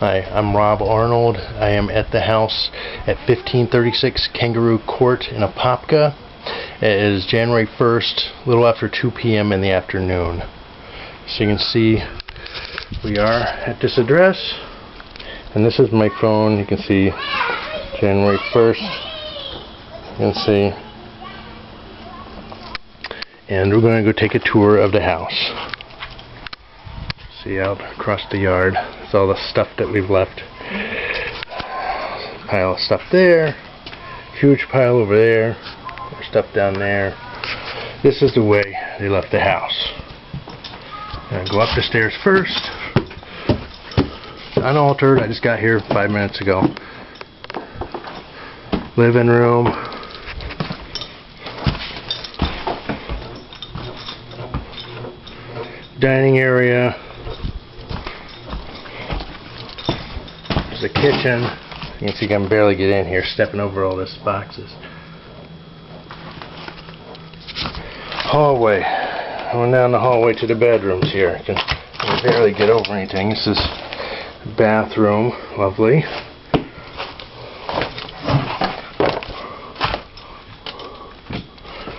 Hi, I'm Rob Arnold. I am at the house at 1536 Kangaroo Court in Apopka. It is January 1st, a little after 2 p.m. in the afternoon. So you can see we are at this address. And this is my phone. You can see January 1st. You can see. And we're going to go take a tour of the house. See out across the yard. It's all the stuff that we've left. Pile of stuff there. Huge pile over there. More stuff down there. This is the way they left the house. I'm go up the stairs first. Unaltered. I just got here five minutes ago. Living room. Dining area. A kitchen. You can see I can barely get in here, stepping over all these boxes. Hallway. Went down the hallway to the bedrooms here. I can, I can barely get over anything. This is bathroom. Lovely.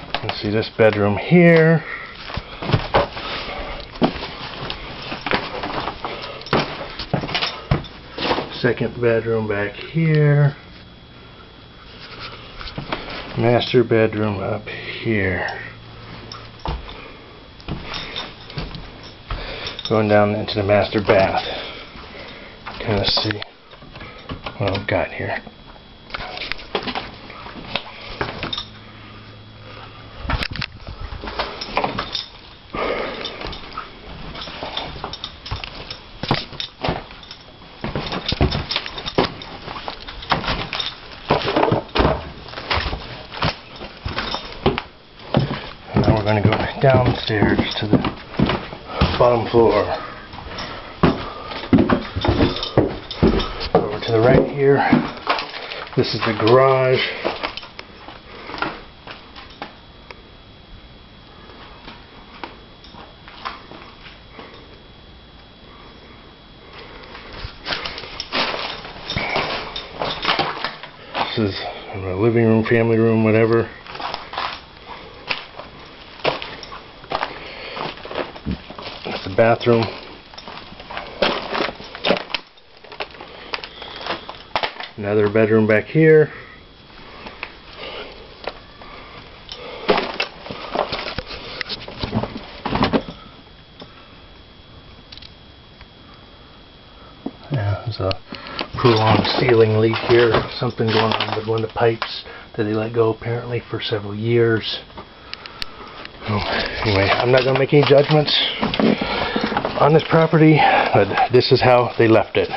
You can see this bedroom here. Second bedroom back here. Master bedroom up here. Going down into the master bath. Kind of see what I've got here. Going to go downstairs to the bottom floor. Over to the right here. This is the garage. This is a living room, family room, whatever. The bathroom. Another bedroom back here. Yeah, there's a prolonged ceiling leak here. Something going on with one of the pipes that they let go apparently for several years. Oh, anyway, I'm not going to make any judgments on this property, but this is how they left it.